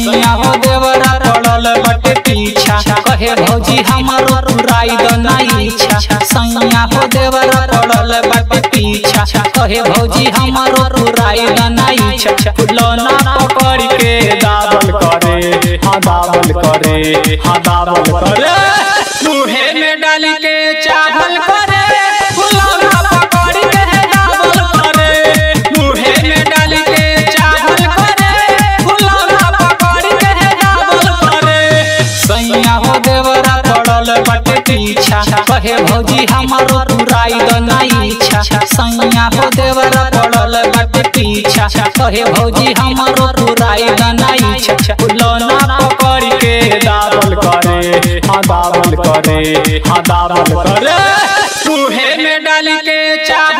सैया हो देवरा पड़ल बटे पीछा। कहे भौजी, हमारो पुराई दना इच्छा। सैया हो देवरा पड़ल बटे पीछा। कहे भौजी, हमारो पुराई दना इच्छा। फुलौना पकड़ के दावल करे। हाँ दावल करे। हाँ दावल करे। मुहे में डाल के चावल सैया हो देवर पड़ल बटे पीछा। कहे भौजी, हमारो पुराई इच्छा फुलौना पकड़ के दाबल करे। हाँ दाबल करे हाँ दाबल करे। मुहे में डाल के चावल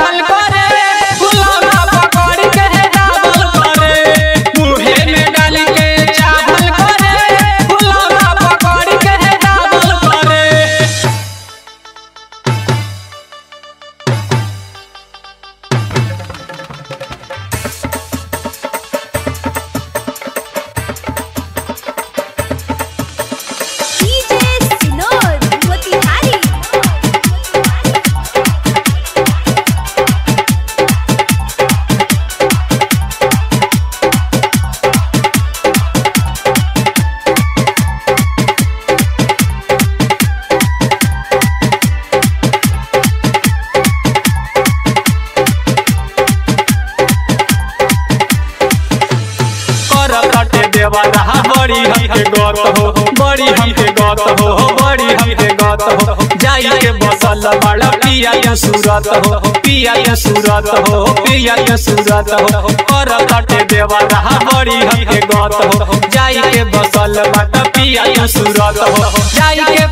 रहा बड़ी हमके गत हो, बड़ी हमके गत हो, बड़ी हमके गत हो। जाई के बसल बड़ा, पिया के सूरत हो, पिया के सूरत हो, पिया के सूरत हो। कर कटे देवा रहा बड़ी हमके गत हो। जाई के बसल बड़ा, पिया के सूरत हो। जाई के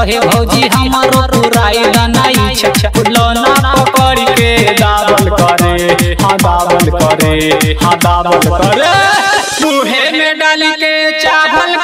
कहे भौजी, हमारो छ इच्छा फुलौना पकड़ के दावल करे। हाँ दावल करे। हाँ दावल करे। मुहे में डाल के चावल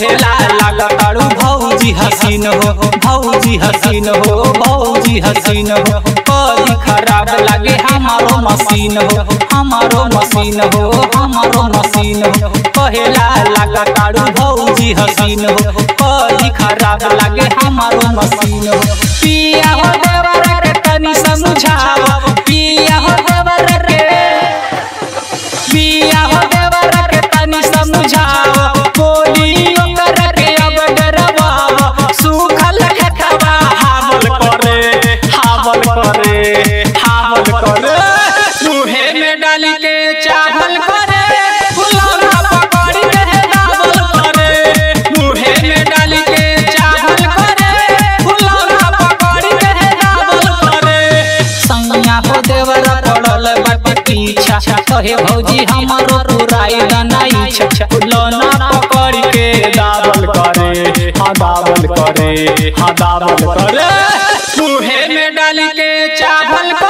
कहेला लागताड़ू भौजी हसीन हो, भौजी हसीन हो, भौजी हसीन हो। कभी खराब लागे, हमारो मशीन हो, हमारो मशीन हो, हमारो मशीन हो। कहेला लागताड़ू भौजी हसीन हो कभी खराब लागे, हमारो मशीन हो। पिया हो देवर के तनी समझाओ डाल के चावल करे फुलौना पकड़ के के चावल करे भौजी, हमरो पुराई दनाई छा। फुलौना पकड़ के दावल करे हाँ दावल करे हाँ दावल करे। मुहे में डाल के चावल करे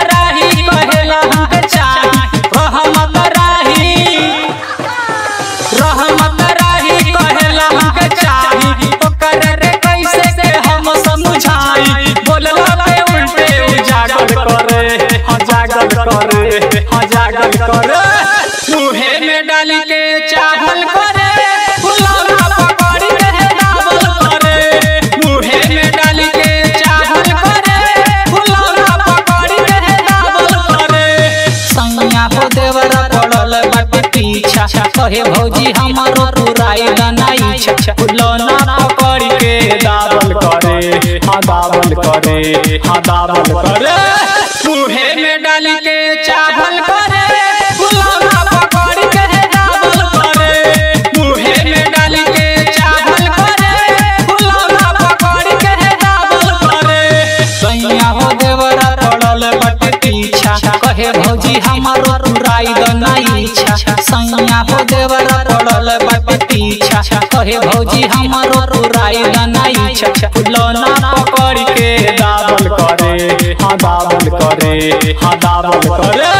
करे हाँ करे हाँ करे मुहे में डाल के चावल करे फुलौना पकड़ के दावल करे मुहे में डाल के चावल करे फुलौना पकड़ के दावल करे संगया हो देवरा पड़ल बाटे पीछा कहे भौजी हमारो पुराई दनाई फुलौना पकड़ के दावल करे हाँ दावल करे दावल करे मुहे में डाल के चावल करे पकड़ के दावल करे मुहे में डाल के चावल करे पकड़ के दावल करे सैया हो देवरा पड़ल बटे पीछा। कहे भौजी हमारो पुराई दनाई छा सैया हो देवरा पड़ल बटे पीछा। कहे भौजी छा फुलौना पकड़ के दाबल करे हाँ दावल करे हाँ चावल करे।